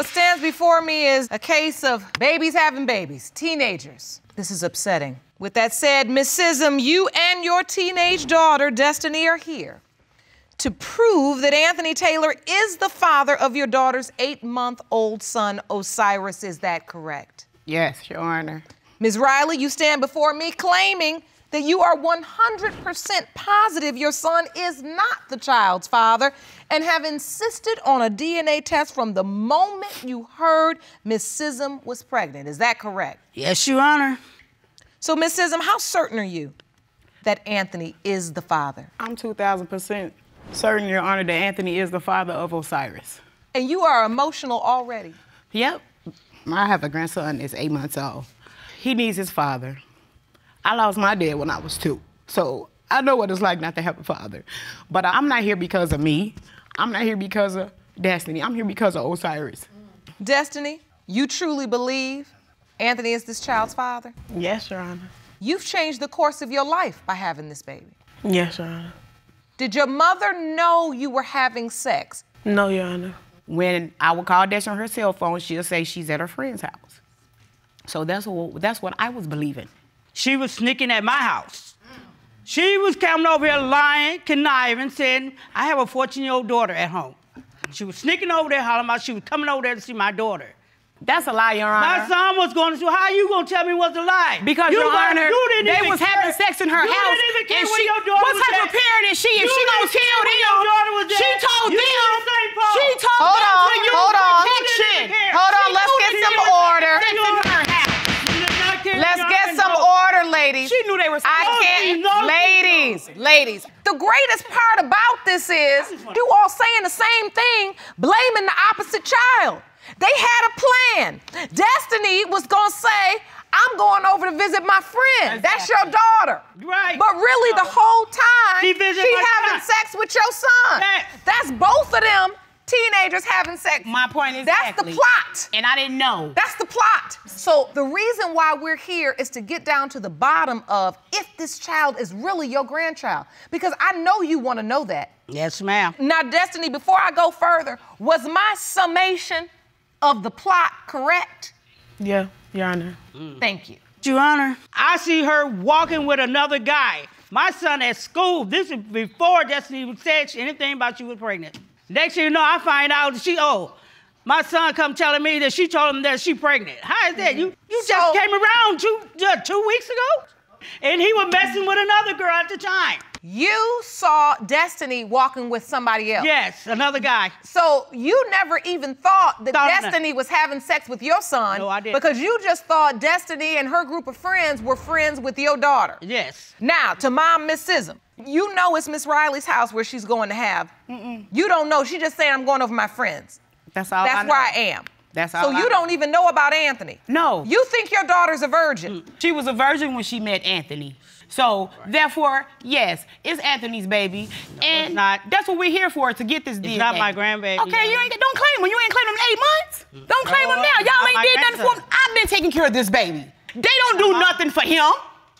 What stands before me is a case of babies having babies, teenagers. This is upsetting. With that said, Miss Sissom, you and your teenage daughter, Destiny, are here to prove that Anthony Taylor is the father of your daughter's eight month old son, Osiris. Is that correct? Yes, Your Honor. Ms. Riley, you stand before me claiming that you are 100% positive your son is not the child's father and have insisted on a DNA test from the moment you heard Miss Sissom was pregnant. Is that correct? Yes, Your Honor. So, Miss Sissom, how certain are you that Anthony is the father? I'm 2,000% certain, Your Honor, that Anthony is the father of Osiris. And you are emotional already. Yep. I have a grandson that's eight months old. He needs his father. I lost my dad when I was two. So I know what it's like not to have a father. But I'm not here because of me. I'm not here because of Destiny. I'm here because of Osiris. Destiny, you truly believe Anthony is this child's father? Yes, Your Honor. You've changed the course of your life by having this baby. Yes, Your Honor. Did your mother know you were having sex? No, Your Honor. When I would call Destiny on her cell phone, she'll say she's at her friend's house. So that's what, that's what I was believing. She was sneaking at my house. She was coming over here lying, conniving, saying, I have a 14 year old daughter at home. She was sneaking over there, hollering about she was coming over there to see my daughter. That's a lie, Your Honor. My son was going to school. How are you gonna tell me what's a lie? Because you Your got- Honor, you didn't they even was having sex in her you house. Didn't even care and she, your daughter what type there. of parent is she? If You she gonna didn't tell them, your daughter was she there. told You them. did the. She told Hold them on, to use hold on. Hold on, let's get that some they was order. Ladies. She knew they were I can't, to. ladies, ladies. The greatest part about this is you all saying the same thing, blaming the opposite child. They had a plan. Destiny was gonna say, I'm going over to visit my friend. That's your daughter. Right. But really, the whole time, She she having sex with your son. That's both of them teenagers having sex. My point is That's the plot. And I didn't know. That's the plot. So the reason why we're here is to get down to the bottom of if this child is really your grandchild. Because I know you want to know that. Yes, ma'am. Now, Destiny, before I go further, was my summation of the plot correct? Yeah, Your Honor. Mm. Thank you. Your Honor. I see her walking with another guy. My son at school, this is before Destiny said anything about you was pregnant. Next thing you know, I find out she, oh, my son come telling me that she told him that she pregnant. How is that? You you So- just came around two, uh, two weeks ago? And he was messing with another girl at the time. You saw Destiny walking with somebody else. Yes, another guy. So you never even thought that Thought Destiny was having sex with your son. No, I didn't. Because you just thought Destiny and her group of friends were friends with your daughter. Yes. Now, to mom, Miss Sissom, you know it's Miss Riley's house where she's going to have. You don't know. She just saying, I'm going over my friends. That's all I That's know. where I am. That's So all I you know. don't even know about Anthony. No. You think your daughter's a virgin. She was a virgin when she met Anthony. So therefore, yes, it's Anthony's baby, and it's not. that's what we're here for to get this DNA. not my grandbaby. Okay, you ain't don't claim him. You ain't claim him in eight months. Don't claim him Oh, now. Y'all ain't did nothing for him. I've been taking care of this baby. They don't do nothing for him.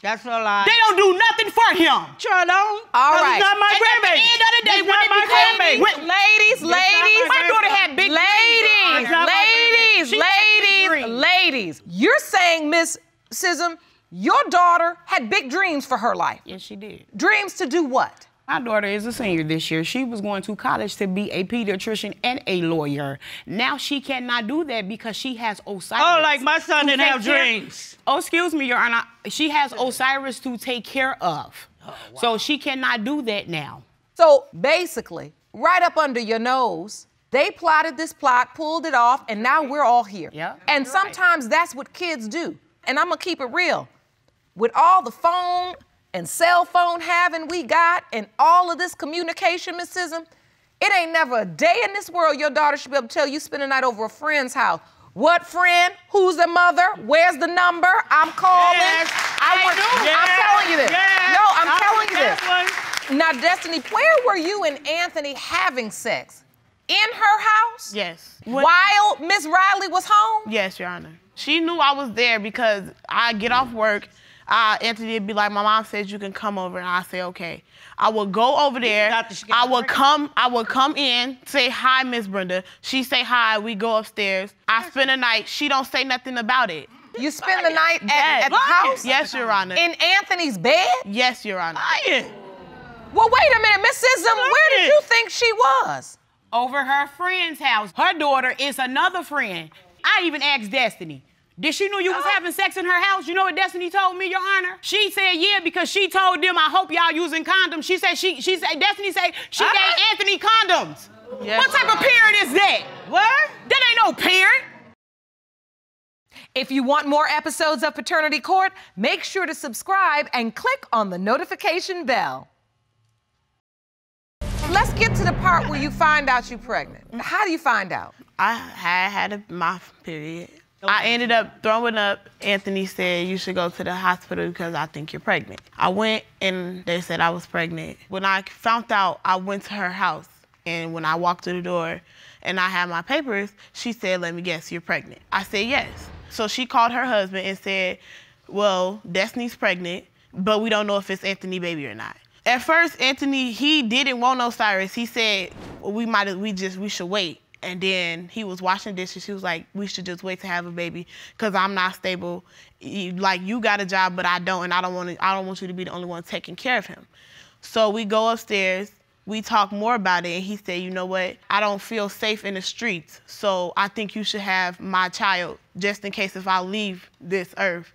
That's a lie. They don't do nothing for him. Sure don't. All That's not my And at the end of the day, That's when not it my grandbaby. when- Ladies, ladies. my My daughter had big Ladies, That's not my ladies, She had big ladies, ladies. You're saying, Miss Sissom, your daughter had big dreams for her life. Yes, she did. Dreams to do what? My daughter is a senior this year. She was going to college to be a pediatrician and a lawyer. Now she cannot do that because she has Osiris. Oh, like my son to didn't take have care- dreams. Oh, excuse me, Your Honor. She has Osiris to take care of. Oh, wow. So she cannot do that now. So basically, right up under your nose, they plotted this plot, pulled it off, and now we're all here. Yeah, And you're right. sometimes that's what kids do. And I'm gonna keep it real. With all the phone and cell phone having we got and all of this communication, Miss it ain't never a day in this world your daughter should be able to tell you spend a night over a friend's house. What friend? Who's the mother? Where's the number? I'm calling. Yes, I work- Yeah, I'm telling you this. yeah. No, I'm I telling you this. one. Now, Destiny, where were you and Anthony having sex? In her house? Yes. While Miss Riley was home? Yes, Your Honor. She knew I was there because I get off work, uh, Anthony would be like, my mom says you can come over, and I say okay. I would go over there. the- I the would come. I would come in, say hi, Miss Brenda. She say hi. We go upstairs. I spend the night. She don't say nothing about it. You spend the night at, Yes. at the house Yes, Your Honor. in Anthony's bed? yes, Your Honor. Lying. Well, wait a minute, Miss Sissom, where did you think she was? Over her friend's house. Her daughter is another friend. I even asked Destiny. Did she know you was having sex in her house? You know what Destiny told me, Your Honor? She said yeah because she told them I hope y'all using condoms. She said she she said Destiny said she Ah. gave Anthony condoms. Yes, what type Your of Honor. parent is that? What? That ain't no parent. If you want more episodes of Paternity Court, make sure to subscribe and click on the notification bell. Let's get to the part where you find out you're pregnant. How do you find out? I had had a, my period. I ended up throwing up. Anthony said you should go to the hospital because I think you're pregnant. I went and they said I was pregnant. When I found out, I went to her house and when I walked through the door and I had my papers, she said, "Let me guess, you're pregnant." I said yes. So she called her husband and said, "Well, Destiny's pregnant, but we don't know if it's Anthony baby or not." At first, Anthony he didn't want no Cyrus. He said well, we might we just we should wait. And then he was washing dishes. He was like, "We should just wait to have a baby, cause I'm not stable. Like you got a job, but I don't, and I don't want to. I don't want you to be the only one taking care of him." So we go upstairs. We talk more about it, and he said, "You know what? I don't feel safe in the streets, so I think you should have my child, just in case if I leave this earth,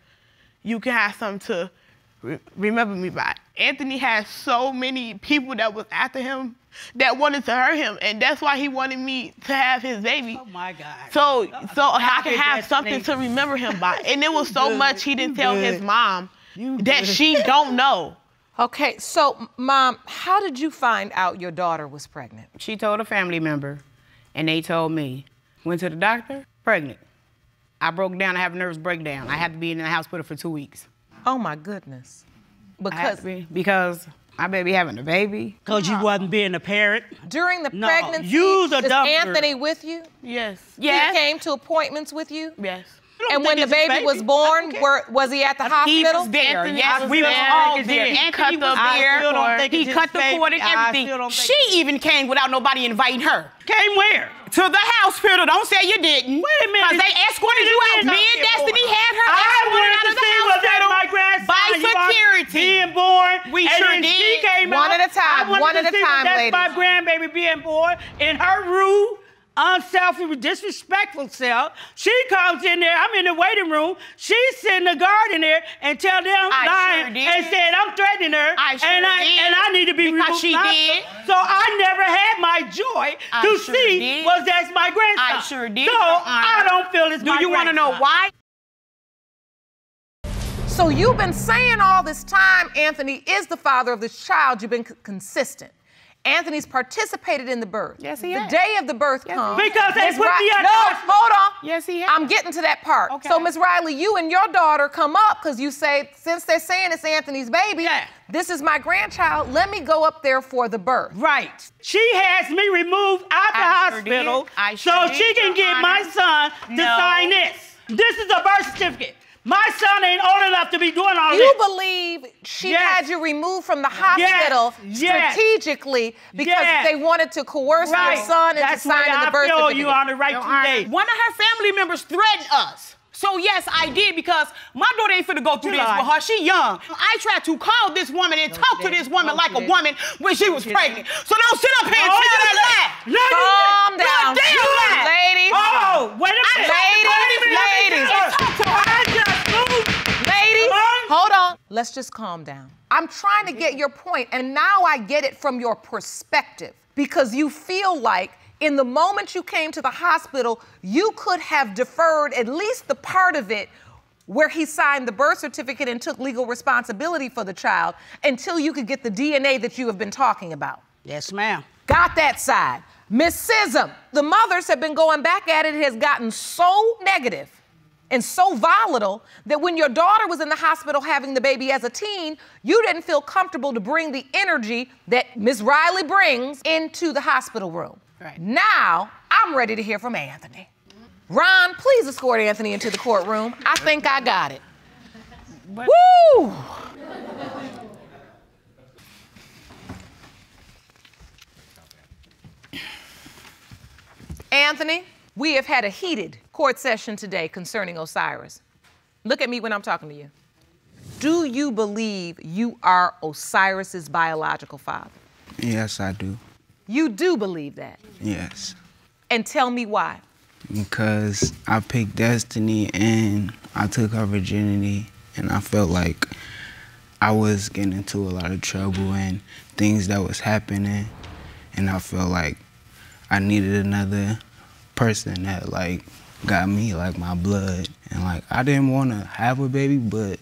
you can have something to remember me by." Anthony had so many people that was after him that wanted to hurt him, and that's why he wanted me to have his baby. Oh my God. So, uh-uh. so I can Good have something to remember him by. And it was so good. much he didn't You tell good. his mom You that good. she don't know. Okay, so, Mom, how did you find out your daughter was pregnant? She told a family member, and they told me. Went to the doctor, pregnant. I broke down. I have a nervous breakdown. I had to be in the hospital for two weeks. Oh, my goodness. I had Because to be because my baby having a baby. Because you wasn't being a parent. during the No, pregnancy, you's a was dumb. Anthony with you? Yes. Yes. He came to appointments with you? Yes. Don't And when the think it's his baby, was born, were, was he at the uh, He hospital? was there. Anthony yes, was we was there. all He there. did. Anthony Cut was the I there. still don't think he cut the cord and everything. still don't think She even came without nobody inviting her. Came where? To the hospital. Don't say you didn't. Wait a minute. Because they escorted you out. Me and Destiny had her I escorted wanted out to of the see was that hospital my grandson by you are security. being born. We and sure then She did. came One out. at a time, one at a see was time, that's ladies. my grandbaby being born in her rude, unselfish, disrespectful self. She comes in there. I'm in the waiting room. She's sitting the guard in there and tell them I lying sure and said I'm threatening her I sure and I did. and I need to be Because removed. she did. So I never had my joy I to sure see did. was that's my grandson. I sure did, So I don't feel it's Do my you want to know why? So you've been saying all this time Anthony is the father of this child. You've been c- consistent. Anthony's participated in the birth. Yes, he is. the has. day of the birth comes. Because they Ms. put Ri- me at No, hold on. Yes, he has. I'm getting to that part. Okay. So, Ms. Riley, you and your daughter come up because you say, since they're saying it's Anthony's baby, Yeah. this is my grandchild. Let me go up there for the birth. Right. She has me removed out the I hospital did. I so sure she can Your get my son to No. sign this. This is a birth certificate. My son ain't old enough to be doing all You this. You believe she Yes. had you removed from the hospital Yes. strategically because Yes. they wanted to coerce right. your son into That's signing why the I birth feel certificate. you on the right Your two Honor. One of her family members threatened us. So yes, I did because my daughter ain't finna go through You this lied. with her. She young. I tried to call this woman and talk to this woman No, like a didn't. woman when she was you pregnant. So don't sit up here and tell you that lie. did. No, you Calm didn't. down. damn You lie. lied. Ladies. Oh, wait a minute. Ladies, Wait a minute. ladies. I just moved. Ladies, Come on. hold on. Let's just calm down. I'm trying to get your point, and now I get it from your perspective because you feel like in the moment you came to the hospital, you could have deferred at least the part of it where he signed the birth certificate and took legal responsibility for the child until you could get the DNA that you have been talking about. Yes, ma'am. Got that side. Miss Sissom, the mothers have been going back at it. It has gotten so negative and so volatile that when your daughter was in the hospital having the baby as a teen, you didn't feel comfortable to bring the energy that Miss Riley brings into the hospital room. Right. Now, I'm ready to hear from Anthony. Ron, please escort Anthony into the courtroom. I think I got it. Woo! Anthony, we have had a heated court session today concerning Osiris. Look at me when I'm talking to you. Do you believe you are Osiris's biological father? Yes, I do. You do believe that. Yes. And tell me why. Because I picked Destiny and I took her virginity, and I felt like I was getting into a lot of trouble and things that was happening, and I felt like I needed another person that like got me like my blood, and like I didn't want to have a baby, but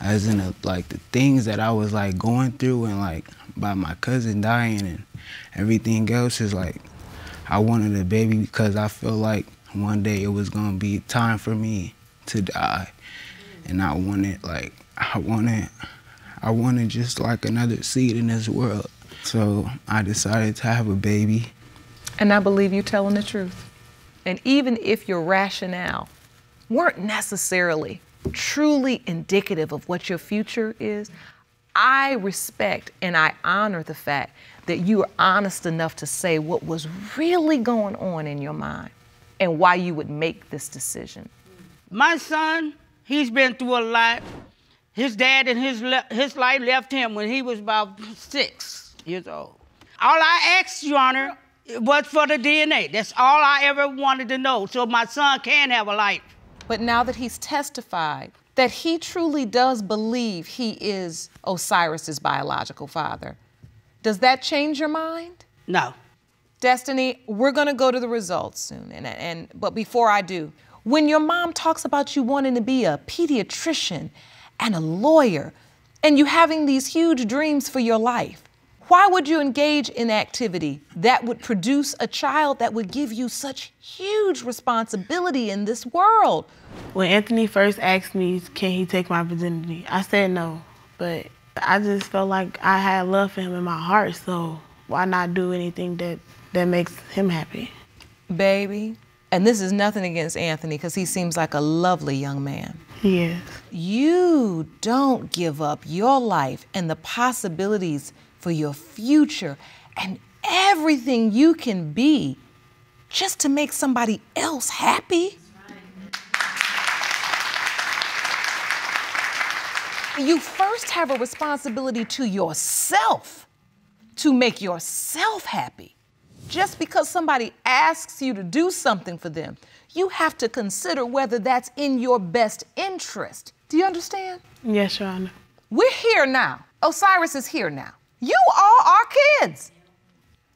as in a, like the things that I was like going through and like by my cousin dying and everything else is like I wanted a baby because I feel like one day it was gonna be time for me to die, and I wanted like I wanted I wanted just like another seed in this world. So I decided to have a baby. And I believe you telling the truth. And even if your rationale weren't necessarily truly indicative of what your future is, I respect and I honor the fact that you are honest enough to say what was really going on in your mind and why you would make this decision. My son, he's been through a lot. His dad and his, his life left him when he was about six years old. All I ask, Your Honor, was for the DNA. That's all I ever wanted to know, so my son can have a life. But now that he's testified that he truly does believe he is Osiris's biological father, does that change your mind? No. Destiny, we're gonna go to the results soon. And, and but before I do, when your mom talks about you wanting to be a pediatrician and a lawyer, and you having these huge dreams for your life, why would you engage in activity that would produce a child that would give you such huge responsibility in this world? When Anthony first asked me, can he take my virginity, I said no. But I just felt like I had love for him in my heart, so why not do anything that, that makes him happy? Baby, and this is nothing against Anthony because he seems like a lovely young man. He is. You don't give up your life and the possibilities for your future and everything you can be just to make somebody else happy. You first have a responsibility to yourself to make yourself happy. Just because somebody asks you to do something for them, you have to consider whether that's in your best interest. Do you understand? Yes, Your Honor. We're here now. Osiris is here now. You all are kids.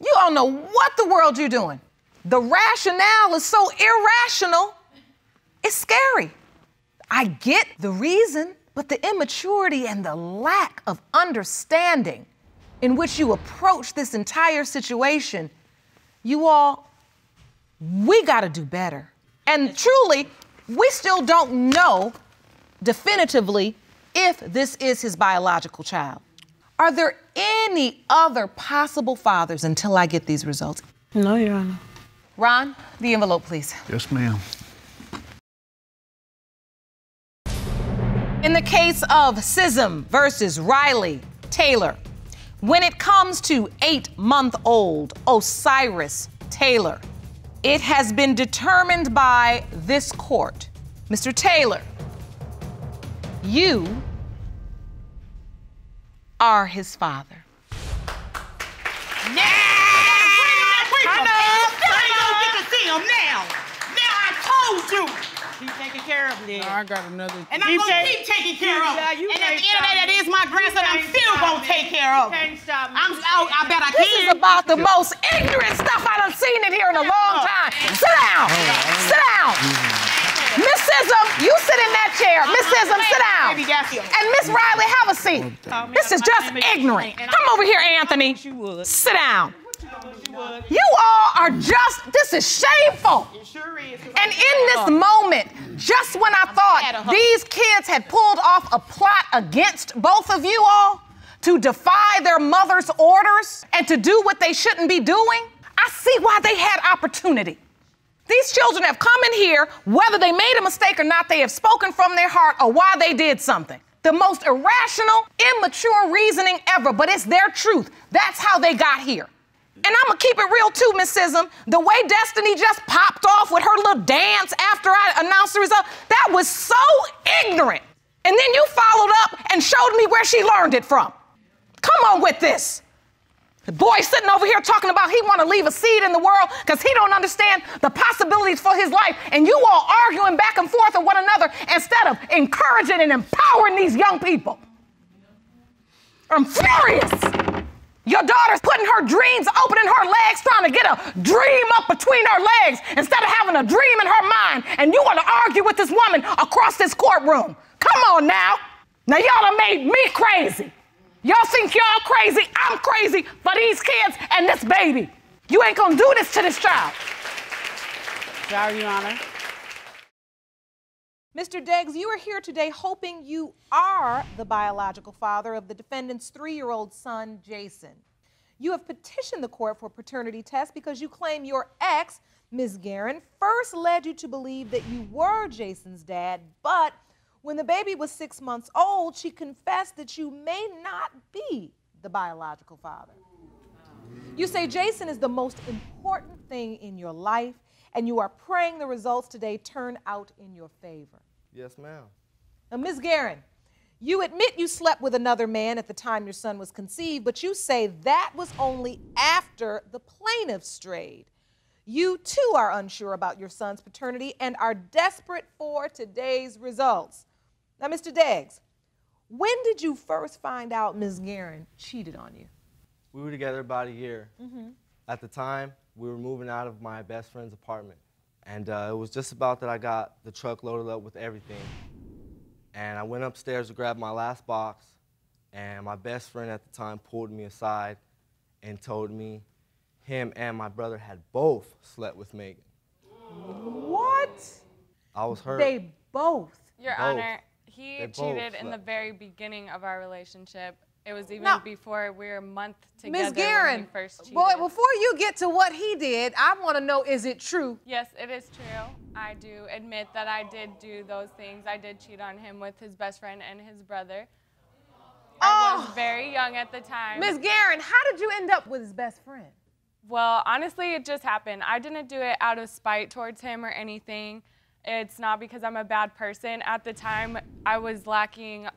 You all know what the world you're doing. The rationale is so irrational, it's scary. I get the reason, but the immaturity and the lack of understanding in which you approach this entire situation, you all, we gotta do better. And truly, we still don't know definitively if this is his biological child. Are there any other possible fathers until I get these results? No, Your Honor. Ron, the envelope, please. Yes, ma'am. In the case of Sissom versus Riley Taylor, when it comes to eight month old Osiris Taylor, it has been determined by this court. Mr. Taylor, you are his father. Now! Turn up! Turn up! You can see him now! Now I told you! Keep taking care of him. I got another. And I'm gonna keep taking care of him. you And at the end of the day, stop that me. my grandson. I'm still gonna me. take care of him. can't stop me. I'm, oh, I bet I This is about the most ignorant stuff I've seen in here in a long time. Sit down. Sit down. Mm-hmm. Miss Sissom, you sit in that chair. Miss Sissom, sit down. Baby got you. And Miss Riley, have a seat. This is just ignorant. Come over here, Anthony. Sit down. You all are just, this is shameful. Sure is. And in this moment, just when I thought these kids had pulled off a plot against both of you all to defy their mother's orders and to do what they shouldn't be doing, I see why they had opportunity. These children have come in here, whether they made a mistake or not, they have spoken from their heart or why they did something. the most irrational, immature reasoning ever, but it's their truth. That's how they got here. And I'm gonna keep it real too, Miss Sissom. The way Destiny just popped off with her little dance after I announced the result, that was so ignorant. And then you followed up and showed me where she learned it from. Come on with this. The boy sitting over here talking about he want to leave a seed in the world because he don't understand the possibilities for his life, and you all arguing back and forth with one another instead of encouraging and empowering these young people. I'm furious. Your daughter's putting her dreams, opening her legs, trying to get a dream up between her legs instead of having a dream in her mind. And you want to argue with this woman across this courtroom. Come on now. Now, y'all done made me crazy. Y'all think y'all crazy. I'm crazy for these kids and this baby. You ain't gonna do this to this child. Sorry, Your Honor. Mr. Deggs, you are here today hoping you are the biological father of the defendant's three year old son, Jason. You have petitioned the court for a paternity test because you claim your ex, Ms. Guerin, first led you to believe that you were Jason's dad, but when the baby was six months old, she confessed that you may not be the biological father. You say Jason is the most important thing in your life, and you are praying the results today turn out in your favor. Yes, ma'am. Now, Ms. Guerin, you admit you slept with another man at the time your son was conceived, but you say that was only after the plaintiff strayed. You too are unsure about your son's paternity and are desperate for today's results. Now, Mr. Deggs, when did you first find out Ms. Guerin cheated on you? We were together about a year. At the time, we were moving out of my best friend's apartment. And uh, it was just about that I got the truck loaded up with everything. And I went upstairs to grab my last box, and my best friend at the time pulled me aside and told me him and my brother had both slept with Megan. What? I was hurt. They both. Your Both. Honor, he They cheated in the very beginning of our relationship. It was even Now- before we were a month together Ms. when Guerin, we first cheated. boy, before you get to what he did, I want to know is it true? Yes, it is true. I do admit that I did do those things. I did cheat on him with his best friend and his brother. I was Oh. very young at the time. Ms. Guerin, how did you end up with his best friend? Well, honestly, it just happened. I didn't do it out of spite towards him or anything. It's not because I'm a bad person. At the time, I was lacking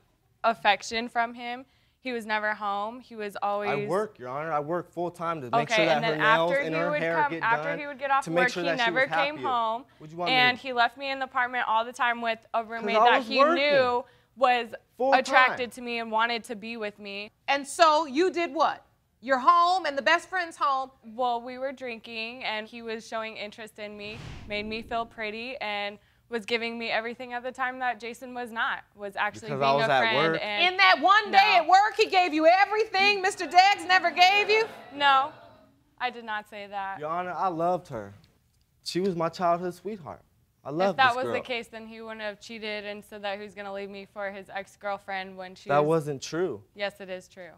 affection from him. He was never home. He was always. I work, Your Honor. I work full time to make okay, sure that and then her nails after and he her would hair come, get after done he would get off to make work, sure he never came happier. home, Would you want and he left me in the apartment all the time with a roommate that he working. knew was Full attracted time. to me and wanted to be with me. And so you did what? You're home and the best friend's home. Well, we were drinking, and he was showing interest in me, made me feel pretty, and was giving me everything at the time that Jason was not. Was actually Because I being was a at friend. work. And In that one day No. at work, he gave you everything Mr. Deggs never gave you. no, I did not say that. Your Honor, I loved her. She was my childhood sweetheart. I loved her. If that this was girl. the case, then he wouldn't have cheated and said that he was going to leave me for his ex-girlfriend when she That was. wasn't true. Yes, it is true.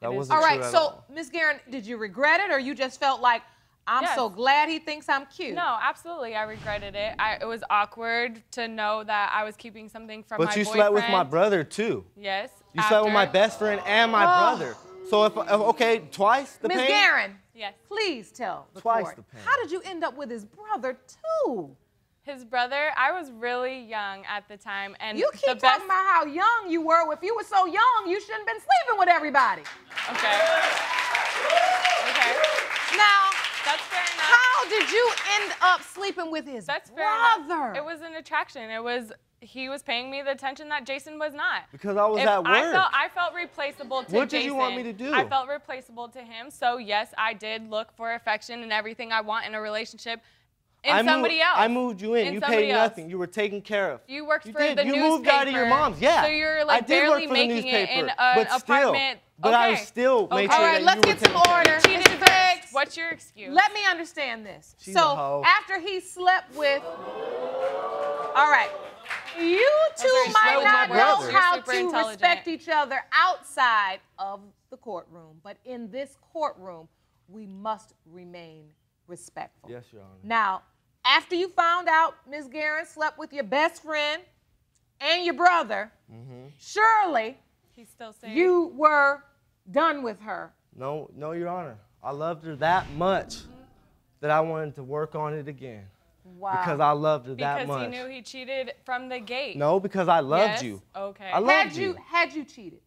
That wasn't All right, true at so all. Miss Guerin, did you regret it or you just felt like, I'm Yes. so glad he thinks I'm cute? No, absolutely, I regretted it. I, it was awkward to know that I was keeping something from my boyfriend. But you boyfriend. slept with my brother too. Yes. You slept with my best friend and my Oh. brother. So if, if okay, twice the Miss pain. Guerin, Yes. please tell the Twice court. the pain. How did you end up with his brother too? His brother, I was really young at the time, and You the keep best. talking about how young you were. If you were so young, you shouldn't have been sleeping with everybody. Okay. Okay. Now, That's fair enough. how did you end up sleeping with his That's fair brother? enough. It was an attraction. It was he was paying me the attention that Jason was not. Because I was If at work. I felt I felt replaceable to What Jason. did you want me to do? I felt replaceable to him. So yes, I did look for affection and everything I want in a relationship in I somebody moved, else. I moved you in. In you paid else. nothing. You were taken care of. You worked You for did. the you newspaper. moved out of your mom's. Yeah. So you're I like did work barely for the making it in newspaper, an but still, apartment. But I okay. still made Okay. sure All right, let's get some taken order. Cheated Mr. Briggs, What's your excuse? let me understand this. She's a so hoe. after he slept with, all right, you two might not know how to respect each other outside of the courtroom, but in this courtroom, we must remain respectful. Yes, Your Honor. Now, after you found out Ms. Guerin slept with your best friend, and your brother, Mm-hmm. surely He's still saying. you were done with her. No, no, Your Honor. I loved her that much that I wanted to work on it again. Wow. Because I loved her that much. because he knew he cheated from the gate. no, because I loved Yes? you. Okay. I loved had you you. had you cheated?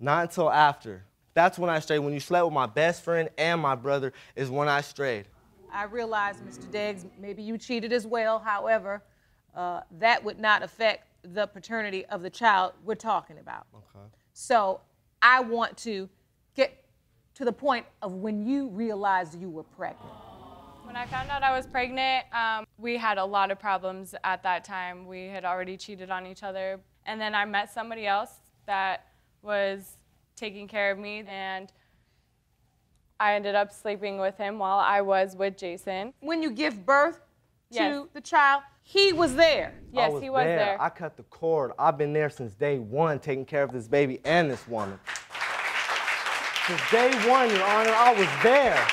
Not until after. That's when I strayed. When you slept with my best friend and my brother is when I strayed. I realize, Mr. Deggs, maybe you cheated as well. However, uh, that would not affect the paternity of the child we're talking about. Okay. So I want to get to the point of when you realized you were pregnant. When I found out I was pregnant, um, we had a lot of problems at that time. We had already cheated on each other. And then I met somebody else that was taking care of me, and I ended up sleeping with him while I was with Jason. When you give birth to Yes. the child, he was there. Yes, was he was there. I cut the cord. I've been there since day one, taking care of this baby and this woman. Since day one, Your Honor, I was there.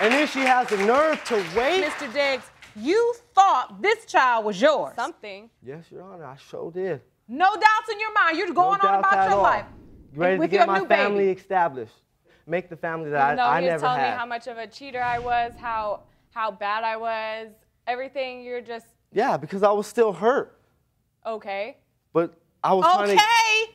And then she has the nerve to wait. Mr. Deggs, you thought this child was yours. Something. Yes, Your Honor, I sure did. No doubts in your mind. You're No going on about your all. life. Ready with to get my family baby. established. Make the family that Even though I, I he was never telling had. me how much of a cheater I was, how how bad I was, everything, you're just yeah, because I was still hurt. okay. But I was trying to. Okay.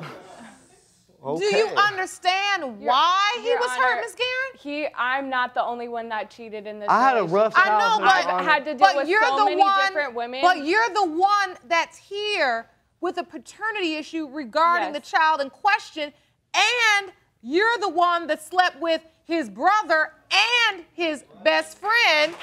Do you understand why he was Honor, hurt, Miss Guerin? He, I'm not the only one that cheated in this. I had a rough relationship. I know, but I've had to deal But with you're so the many one. different women. But you're the one that's here with a paternity issue regarding Yes. the child in question, and you're the one that slept with his brother and his best friend,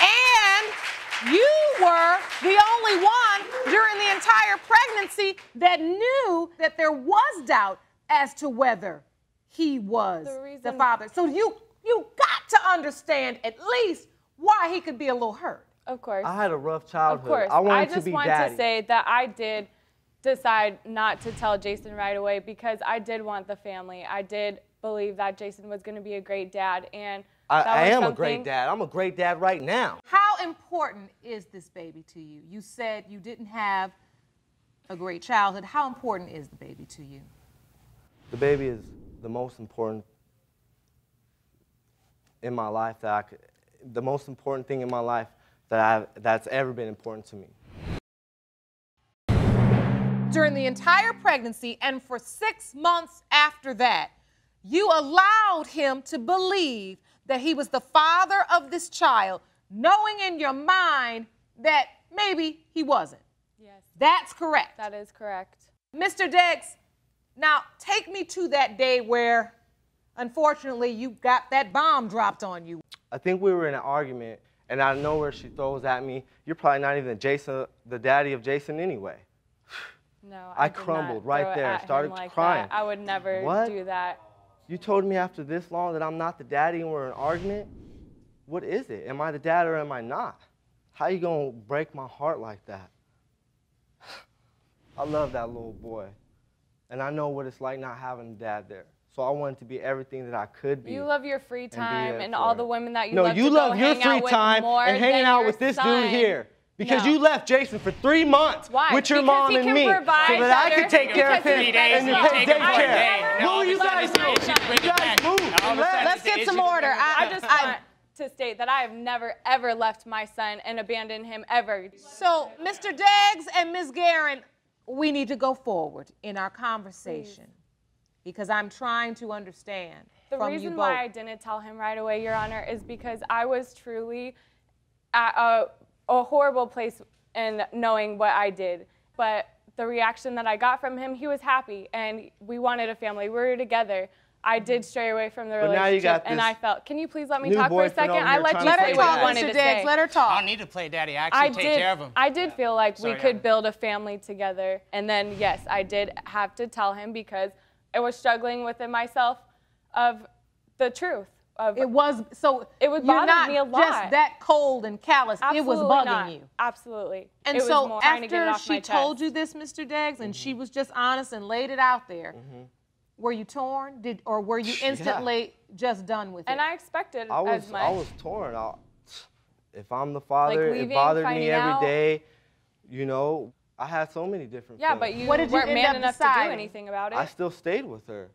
and you were the only one during the entire pregnancy that knew that there was doubt as to whether he was The the father. So you you got to understand at least why he could be a little hurt. Of course. I had a rough childhood. Of childhood. course. I wanted just to be want daddy. to say that I did decide not to tell Jason right away because I did want the family. I did believe that Jason was going to be a great dad, and I, that I was am a great dad. I'm a great dad right now. How important is this baby to you? You said you didn't have a great childhood. How important is the baby to you? The baby is the most important in my life that I could, the most important thing in my life that I that's ever been important to me. During the entire pregnancy and for six months after that, you allowed him to believe that he was the father of this child, knowing in your mind that maybe he wasn't. Yes, That's correct. that is correct. Mr. Deggs, now take me to that day where, unfortunately, you got that bomb dropped on you. I think we were in an argument, and out of nowhere she throws at me, "You're probably not even Jason, the daddy of Jason anyway." No, I I, crumbled right there, started like crying. That. I would never What? do that. You told me after this long that I'm not the daddy and we're in an argument? What is it? Am I the dad or am I not? How you gonna break my heart like that? I love that little boy. And I know what it's like not having a dad there. So I wanted to be everything that I could be. You love your free time there and, all the women that you no, love you to love go your hang free out with time and hanging out with this son. dude here. Because No. you left Jason for three months Why? with your Because mom and me so provide that I could take care of him and you pay daycare. I never- What will you guys do? You guys move. Let's get some order. I, I just want to state that I have never ever left my son and abandoned him ever. So, Mr. Deggs and Ms. Guerin, we need to go forward in our conversation because I'm trying to understand The from reason both. why I didn't tell him right away, Your Honor, is because I was truly at a, a horrible place in knowing what I did. But the reaction that I got from him, he was happy, and we wanted a family. We were together. I mm-hmm. did stray away from the But now you relationship, got and I felt. Can you please let me talk for a second? I let you let say her what talk, you wanted Mr. to say. Let her talk. I don't need to play daddy. I actually I take did. care of him. I did feel like Sorry, we could Anna. build a family together, and then yes, I did have to tell him because I was struggling within myself of the truth of It was so. It would you're not me a lot. just that cold and callous. It was bugging not. you. Absolutely. And it was so more trying to get it after off she told chest. you this, Mr. Deggs, and she mm-hmm. was just honest and laid it out there, mm-hmm. were you torn? Did or were you instantly just done with it? and? I expected I was as much. I was torn. I, if I'm the father, it leaving, bothered me finding every out. day. You know, I had so many different Yeah, feelings. but you What did you weren't end man up enough to do anything about it. I still stayed with her.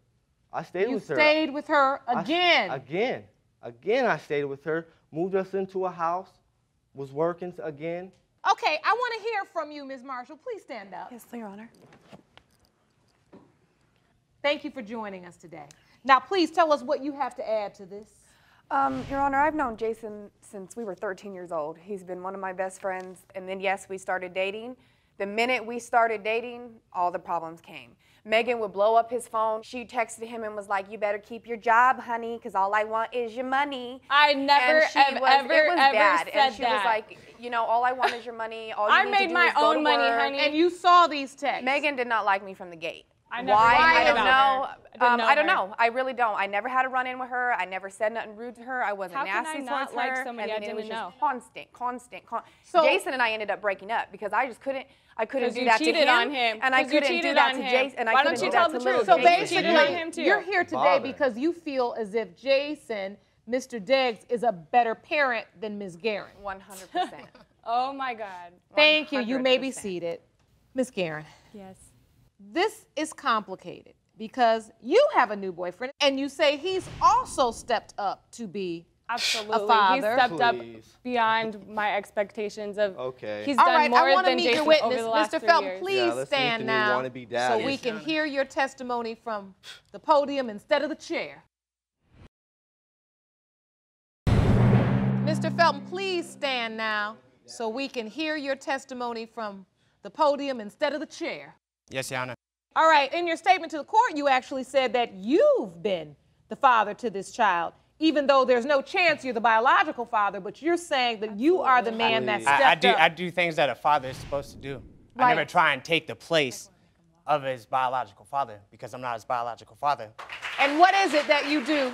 I stayed You with her. You stayed with her I s- again. again. Again, I stayed with her. Moved us into a house. Was working again. Okay, I want to hear from you, Ms. Marshall. Please stand up. Yes, Your Honor. Thank you for joining us today. Now, please tell us what you have to add to this. Um, Your Honor, I've known Jason since we were 13 years old. He's been one of my best friends. And then, yes, we started dating. The minute we started dating, all the problems came. Megan would blow up his phone. She texted him and was like, You better keep your job, honey, because all I want is your money. I never, and she ev- was, ever, it was ever bad. said and she that. was like, You know, all I want is your money. All you I need made to do my is own money, work." honey. And you saw these texts. Megan did not like me from the gate. I never Why? knew I don't know. I Um, know I don't her. know. I really don't. I never had a run in with her. I never said nothing rude to her. I wasn't How can I nasty not towards like her. somebody and I then it was didn't just know? constant, constant, So- Jason and I ended up breaking up because I just couldn't. I couldn't do that to cheated him, on him. and I 'Cause you couldn't do cheated that on to him. Jason. And I Why couldn't don't you tell that the to truth? So You Jason. cheated basically, on him too. you're here today because you feel as if Jason, Mr. Deggs, is a better parent than Ms. Guerin. 100%. Oh my God. Thank you. You may be seated. Ms. Guerin, Yes. This is complicated because you have a new boyfriend and you say he's also stepped up to be Absolutely. A father. He stepped up beyond my expectations of. Okay. He's All done right, more I want to than meet Jason your witness. over the last Mr. Felton, years. please Yeah, stand now wannabe so daddy. we Yes, can hear your testimony from the podium instead of the chair. Mr. Felton, please stand now so we can hear your testimony from the podium instead of the chair. Yes, Your Honor. All right, in your statement to the court, you actually said that you've been the father to this child, even though there's no chance you're the biological father, but you're saying that you are the man that stepped I, I do up. I do things that a father is supposed to do. I never try and take the place of his biological father because I'm not his biological father. And what is it that you do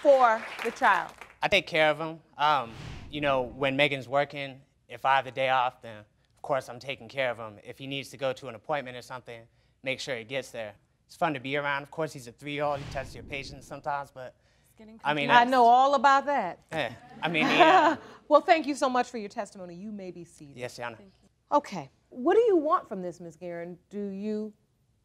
for the child? I take care of him. Um, you know, when Megan's working, if I have the day off, then of course I'm taking care of him. If he needs to go to an appointment or something, make sure he gets there. It's fun to be around. Of course, he's a three-year-old. He tests your patience sometimes, but I mean, I know all about that. eh, I mean, he, uh, Well, thank you so much for your testimony. You may be seated. yes, Your Honor. Okay. What do you want from this, Ms. Guerin? Do you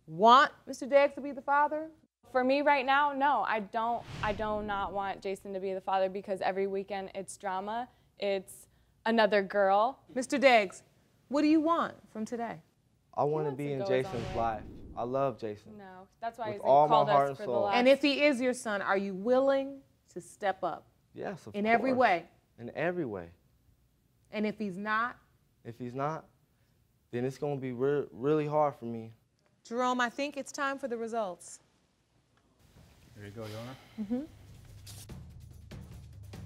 want Mr. Deggs to be the father? For me right now, no, I don't. I do not want Jason to be the father because every weekend it's drama. It's another girl. Mr. Deggs, what do you want from today? I want to be in go his own Jason's life. I love Jason. No, that's why With he's all my called heart us and for the soul. last. And if he is your son, are you willing to step up Yes, of course. in every way? In every way. And if he's not, If he's not, then it's going to be re- really hard for me. Jerome, I think it's time for the results. There you go, Your Honor. Mm-hmm.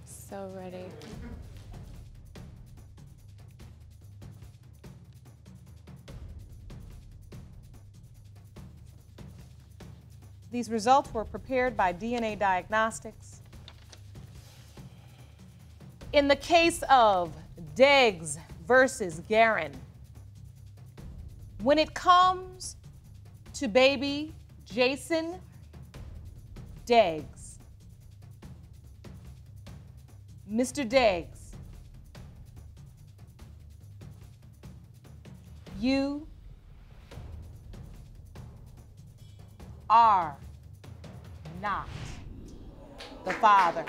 so ready. These results were prepared by DNA Diagnostics. In the case of Deggs versus Guerin, when it comes to baby Jason Deggs, Mr. Deggs, you are not the father.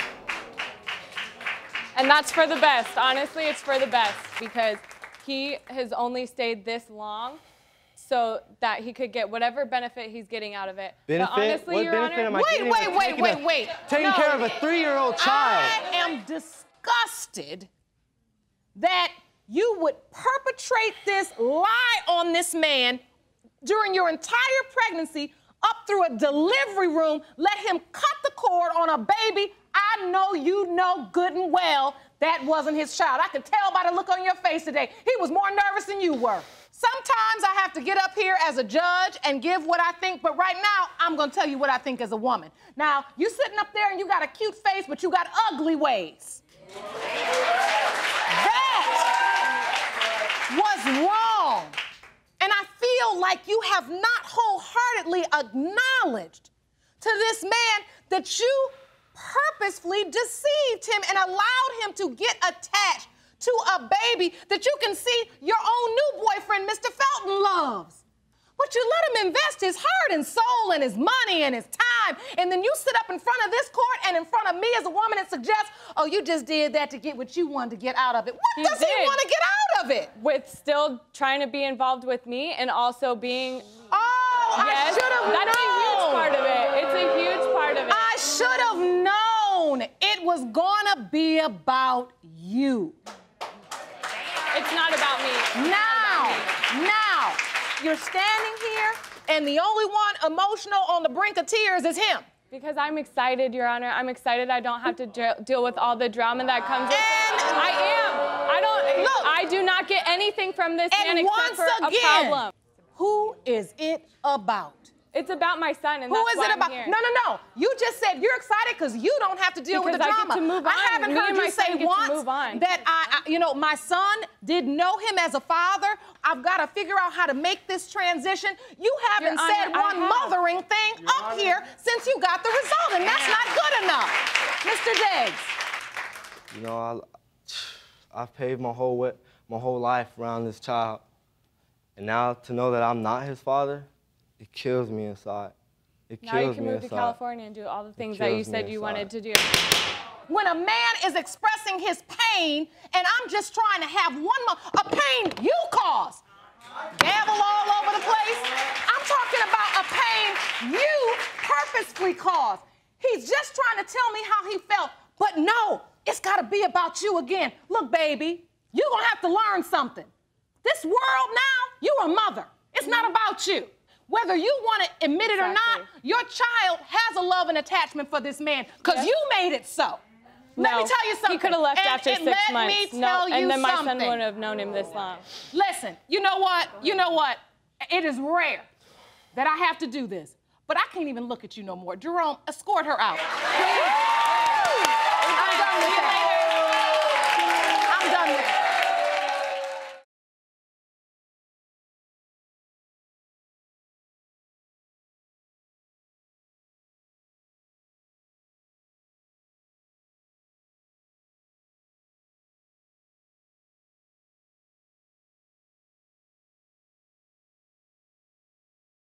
And that's for the best. Honestly, it's for the best because he has only stayed this long so that he could get whatever benefit he's getting out of it. Benefit? But honestly, What Your benefit Honor, am I Wait, getting wait, for wait, wait, wait. Taking No. care of a three-year-old child. I am disgusted that you would perpetrate this lie on this man during your entire pregnancy up through a delivery room, let him cut the cord on a baby. I know you know good and well that wasn't his child. I could tell by the look on your face today. He was more nervous than you were. Sometimes I have to get up here as a judge and give what I think, but right now I'm gonna tell you what I think as a woman. Now, you sitting up there and you got a cute face, but you got ugly ways. That was wrong. Feel like you have not wholeheartedly acknowledged to this man that you purposefully deceived him and allowed him to get attached to a baby that you can see your own new boyfriend, Mr. Felton, loves. But you let him invest his heart and soul and his money and his time, and then you sit up in front of this court and in front of me as a woman and suggest, oh, you just did that to get what you wanted to get out of it. What He does he want to get out of it? With still trying to be involved with me and also being. Oh, yes, I should have known. That's a huge part of it. It's a huge part of it. I should have known it was gonna be about you. It's not about me. Now, now, you're standing here, and the only one emotional on the brink of tears is him. Because I'm excited, Your Honor. I'm excited I don't have to de- deal with all the drama that comes with it. And- I am. I don't. Look. I do not get anything from this man And except once for again, a problem. who is it about? It's about my son, and Who that's is why it I'm about? here. No, no, no. You just said you're excited because you don't have to deal with the Because I get drama. to move I haven't Me heard you say son once move on. that I, I, you know, my son didn't know him as a father. I've got to figure out how to make this transition. You haven't Honor, said I one have. mothering thing up here since you got the result, and that's not good enough, Mr. Deggs. You know, I, I've paved my whole way, my whole life around this child, and now to know that I'm not his father, it kills me inside. It Now you can move to. California and do all the things that you said you wanted to do. when a man is expressing his pain and I'm just trying to have one more, a pain you caused. Gavel all over the place. I'm talking about a pain you purposefully caused. He's just trying to tell me how he felt, but no, it's got to be about you again. Look, baby, you're going to have to learn something. This world now, you're a mother. It's not about you. Whether you want to admit it or not, your child has a love and attachment for this man because Yes. you made it so. Let me tell you something. He could have left And- after and six let months. me no, you and then my son wouldn't have known him this long. Listen, you know what? You know what? It is rare that I have to do this, but I can't even look at you no more. Jerome, escort her out. Please.